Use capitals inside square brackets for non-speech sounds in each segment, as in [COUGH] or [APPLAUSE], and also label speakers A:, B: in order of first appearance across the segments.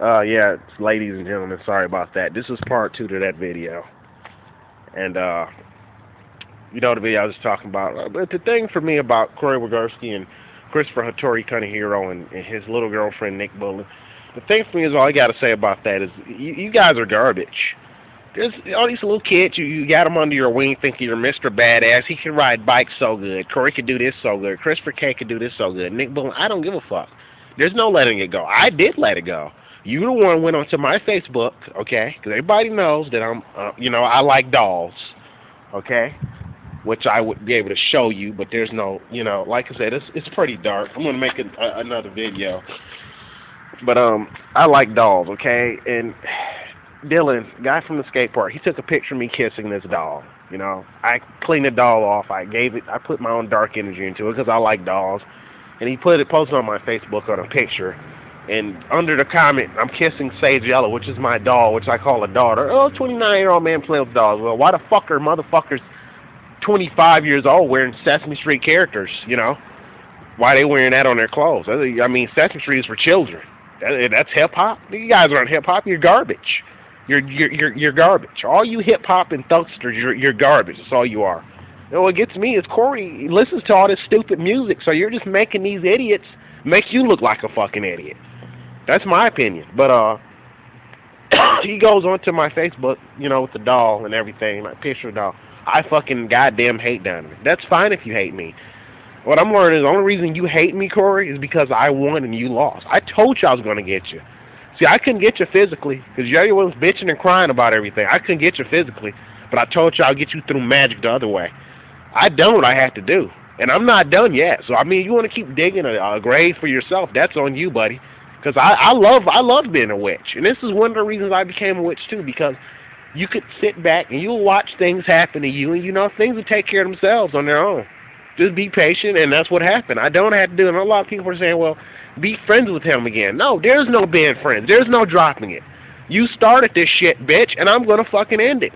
A: Uh, yeah, ladies and gentlemen, sorry about that. This is part two to that video. And, uh, you know the video I was talking about. Uh, But the thing for me about Corey Wagurski and Christopher Hattori Hero and, and his little girlfriend, Nick Bullen, the thing for me is all I got to say about that is you, you guys are garbage. There's all these little kids, you, you got them under your wing thinking you're Mr. Badass. He can ride bikes so good. Corey can do this so good. Christopher K can do this so good. Nick Bullen, I don't give a fuck. There's no letting it go. I did let it go. You the one went onto my Facebook, okay? Because everybody knows that I'm, uh, you know, I like dolls, okay? Which I would be able to show you, but there's no, you know, like I said, it's it's pretty dark. I'm gonna make a, a, another video, but um, I like dolls, okay? And [SIGHS] Dylan, guy from the skate park, he took a picture of me kissing this doll. You know, I cleaned the doll off. I gave it. I put my own dark energy into it because I like dolls. And he put it posted on my Facebook on a picture. And under the comment, I'm kissing Sage Yellow, which is my doll, which I call a daughter. Oh, 29 year old man playing with dolls. Well, why the fuck are motherfuckers 25 years old wearing Sesame Street characters? You know, why they wearing that on their clothes? I mean, Sesame Street is for children. That's hip hop. You guys aren't hip hop. You're garbage. You're you're you're, you're garbage. All you hip hop and thugsters, you're you're garbage. That's all you are. And what gets me is Corey listens to all this stupid music, so you're just making these idiots make you look like a fucking idiot. That's my opinion. But uh [COUGHS] he goes onto my Facebook, you know, with the doll and everything, my picture doll. I fucking goddamn hate Donovan. That's fine if you hate me. What I'm learning is the only reason you hate me, Corey, is because I won and you lost. I told you I was going to get you. See, I couldn't get you physically because you was bitching and crying about everything. I couldn't get you physically, but I told you I'll get you through magic the other way. I done what I had to do, and I'm not done yet. So I mean, you want to keep digging a, a grave for yourself? That's on you, buddy. Because I, I love I love being a witch, and this is one of the reasons I became a witch too. Because you could sit back and you'll watch things happen to you, and you know things will take care of themselves on their own. Just be patient, and that's what happened. I don't have to do it. And a lot of people are saying, well, be friends with him again. No, there's no being friends. There's no dropping it. You started this shit, bitch, and I'm gonna fucking end it.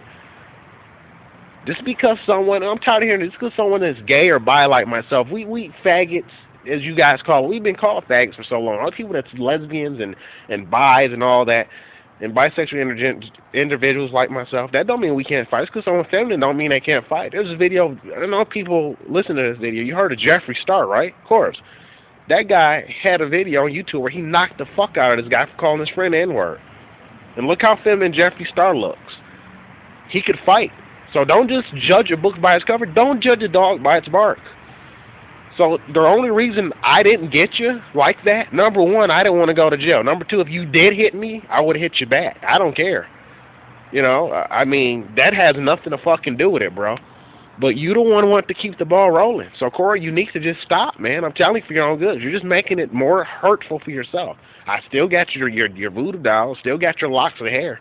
A: Just because someone, I'm tired of hearing this, because someone is gay or bi like myself, we we faggots, as you guys call it, we've been called fags for so long. All the people that's lesbians and and bis and all that, and bisexual intergen- individuals like myself, that don't mean we can't fight. It's because someone's feminine don't mean they can't fight. There's a video, I don't know if people listen to this video. You heard of Jeffree Star, right? Of course. That guy had a video on YouTube where he knocked the fuck out of this guy for calling his friend N-word. And look how feminine Jeffree Star looks. He could fight. So don't just judge a book by its cover. Don't judge a dog by its bark. So the only reason I didn't get you like that, number one, I didn't want to go to jail. Number two, if you did hit me, I would have hit you back. I don't care. You know, I mean, that has nothing to fucking do with it, bro. But you don't want to want to keep the ball rolling. So Corey, you need to just stop, man. I'm telling you for your own good. You're just making it more hurtful for yourself. I still got your your your voodoo doll, still got your locks of hair.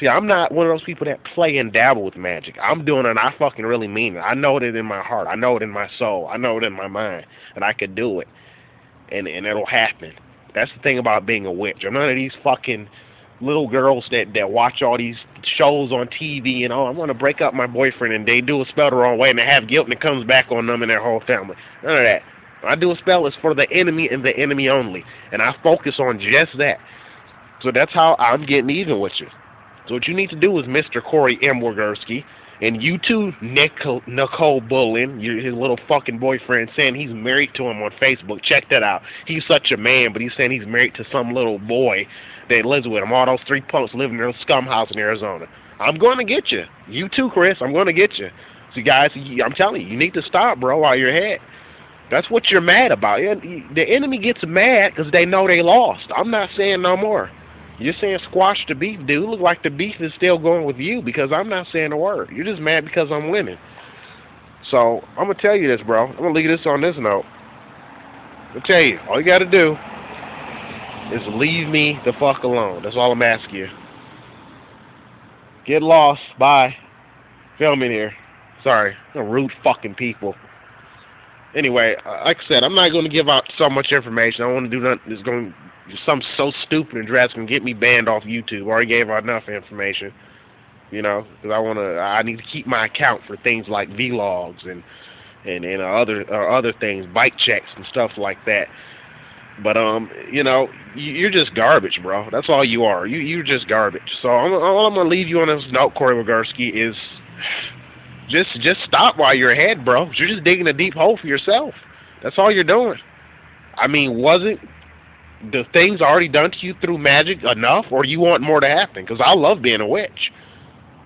A: See, I'm not one of those people that play and dabble with magic. I'm doing it and I fucking really mean it. I know it in my heart. I know it in my soul. I know it in my mind. And I could do it. And and it'll happen. That's the thing about being a witch. I'm none of these fucking little girls that that watch all these shows on TV and oh, I want to break up my boyfriend and they do a spell the wrong way and they have guilt and it comes back on them and their whole family. None of that. When I do a spell, it's for the enemy and the enemy only, and I focus on just that. So that's how I'm getting even with you. So what you need to do is Mr. Corey M. Wagurski, and you too, Nicole, Nicole Bullen, his little fucking boyfriend, saying he's married to him on Facebook. Check that out. He's such a man, but he's saying he's married to some little boy that lives with him. All those three punks live in their scum house in Arizona. I'm going to get you. You too, Chris. I'm going to get you. So guys, I'm telling you, you need to stop, bro, while you're ahead. That's what you're mad about. The enemy gets mad because they know they lost. I'm not saying no more. You're saying squash the beef, dude. Look like the beef is still going with you because I'm not saying a word. You're just mad because I'm winning. So I'm gonna tell you this, bro. I'm gonna leave this on this note. I'll tell you, all you gotta do is leave me the fuck alone. That's all I'm asking you. Get lost. Bye. Filming here. Sorry, I'm rude fucking people. Anyway, uh, like I said, I'm not going to give out so much information. I don't want to do nothing that's going to something so stupid and drastic and get me banned off YouTube. I already gave out enough information, you know, because I want to. I need to keep my account for things like vlogs and and and other uh, other things, bike checks and stuff like that. But um, you know, you're just garbage, bro. That's all you are. You you're just garbage. So I'm, all I'm gonna leave you on this note, Corey Wagurski, is just just stop while you're ahead, bro. You're just digging a deep hole for yourself. That's all you're doing. I mean, wasn't the things already done to you through magic enough, or you want more to happen? Because I love being a witch.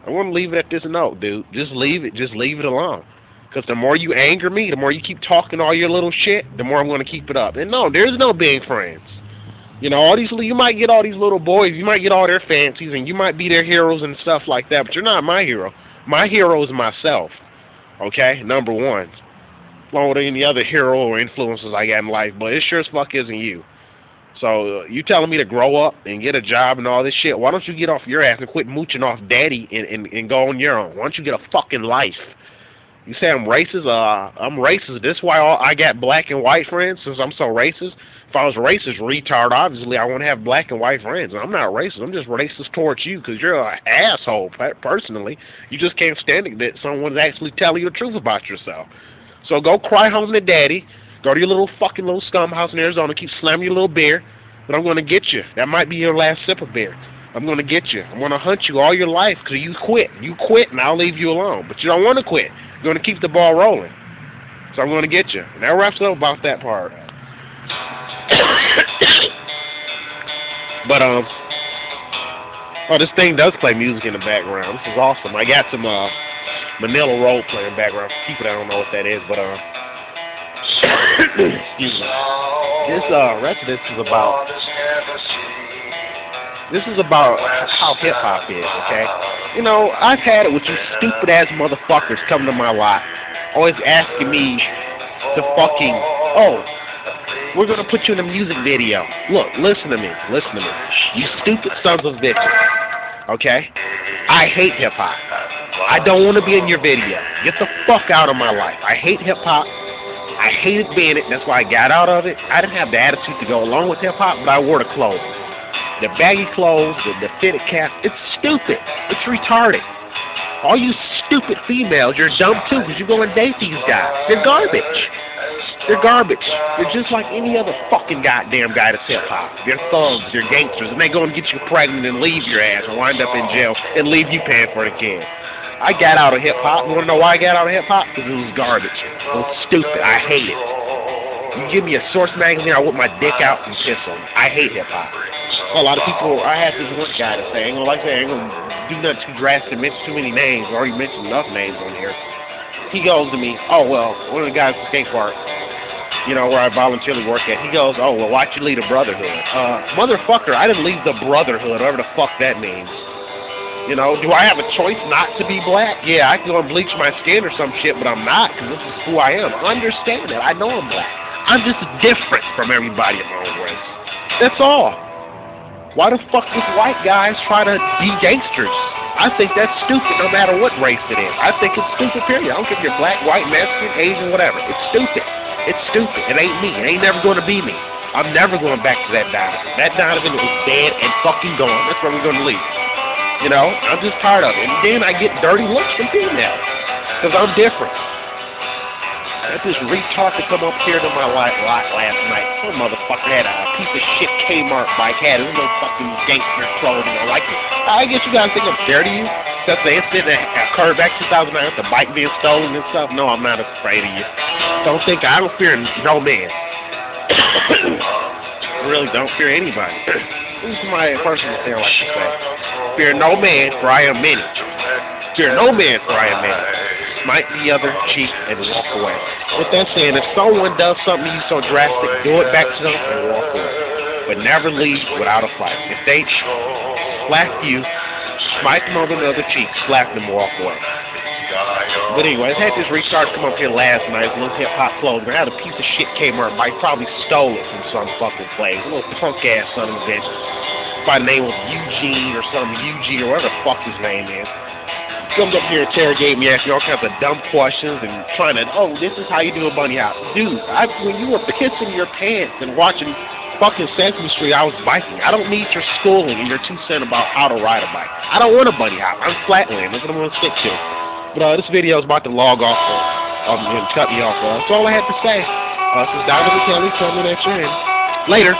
A: I want to leave it at this note, dude. Just leave it. Just leave it alone. Because the more you anger me, the more you keep talking all your little shit, the more I'm going to keep it up. And no, there's no being friends. You know, all these you might get all these little boys, you might get all their fancies, and you might be their heroes and stuff like that. But you're not my hero. My hero is myself. Okay, number one, along with any other hero or influences I got in life. But it sure as fuck isn't you. So uh, you telling me to grow up and get a job and all this shit? Why don't you get off your ass and quit mooching off daddy and, and, and go on your own? Why don't you get a fucking life? You say I'm racist? Uh, I'm racist. This why all, I got black and white friends since I'm so racist. If I was racist, retard, obviously I wouldn't have black and white friends. I'm not racist. I'm just racist towards you because you're an asshole. Personally, you just can't stand it that someone's actually telling you the truth about yourself. So go cry home to daddy. Go to your little fucking little scum house in Arizona. Keep slamming your little beer. But I'm going to get you. That might be your last sip of beer. I'm going to get you. I'm going to hunt you all your life because you quit. You quit, and I'll leave you alone. But you don't want to quit. You're going to keep the ball rolling. So I'm going to get you. And that wraps up about that part. [COUGHS] but, um, oh, this thing does play music in the background. This is awesome. I got some, uh, Manilla Road playing background. People that don't know what that is, but, uh, excuse me. This, uh, this is about, this is about how hip hop is, okay? You know, I've had it with you stupid ass motherfuckers coming to my lot, always asking me the fucking, oh, we're gonna put you in a music video. Look, listen to me, listen to me. You stupid sons of bitches. Okay? I hate hip hop. I don't want to be in your video. Get the fuck out of my life. I hate hip hop. I hated being it. That's why I got out of it. I didn't have the attitude to go along with hip hop, but I wore the clothes the baggy clothes, the, the fitted cap. It's stupid. It's retarded. All you stupid females, you're dumb too because you go and date these guys. They're garbage. They're garbage. They're just like any other fucking goddamn guy that's hip hop. They're thugs, they're gangsters, and they go and get you pregnant and leave your ass and wind up in jail and leave you paying for the kid. I got out of hip hop. You wanna know why I got out of hip hop? Because it was garbage. It was stupid. I hate it. You give me a Source magazine, I whip my dick out and piss on it. I hate hip hop a lot of people, I had this one guy to say, I ain't gonna like I ain't gonna do nothing too drastic, mention too many names, I already mentioned enough names on here. He goes to me, oh, well, one of the guys at the skate park, you know, where I voluntarily work at, he goes, oh, well, why'd you leave the Brotherhood? Uh, motherfucker, I didn't leave the Brotherhood, whatever the fuck that means. You know, do I have a choice not to be black? Yeah, I can go and bleach my skin or some shit, but I'm not because this is who I am. Understand that. I know I'm black. I'm just different from everybody in my own race. That's all. Why the fuck does white guys try to be gangsters? I think that's stupid no matter what race it is. I think it's stupid, period. I don't care if you're black, white, Mexican, Asian, whatever. It's stupid. It's stupid. It ain't me. It ain't never going to be me. I'm never going back to that Donovan. That Donovan is dead and fucking gone. That's where we're going to leave. You know, I'm just tired of it. And then I get dirty looks from females because I'm different. That this retard to come up here to my lot, lot last night. Some motherfucker had a piece of shit Kmart bike, had his little fucking gangster clothing on. Like, it. I guess you guys think I'm of you? That's the incident that occurred back 2009 with the bike being stolen and stuff. No, I'm not afraid of you. Don't think I don't fear no man. [COUGHS] I really don't fear anybody. [COUGHS] is my personal thing I like to say. Fear no man, for I am many. Fear no man, for I am many smite the other cheek and walk away. With that saying, if someone does something you so drastic, do it back to them and walk away. But never leave without a fight. If they slap you, smite them on the other cheek, slap them, walk away. But anyway, I had this retard come up here last night, little hip hop clothing. I had a piece of shit came up. I probably stole it from some fucking place. A little punk ass son of a bitch. By name of Eugene or some Eugene or whatever the fuck his name is comes up here interrogating me, asking all kinds of dumb questions and trying to, oh, this is how you do a bunny hop. Dude, I, when you were pissing your pants and watching fucking Sesame Street, I was biking. I don't need your schooling and your two cents about how to ride a bike. I don't want a bunny hop. I'm flatland. That's what I'm going to stick to. But uh, this video is about to log off uh, um, and cut me off. Uh, that's all I had to say. Uh, this is Donovan Kelly coming at you. Later.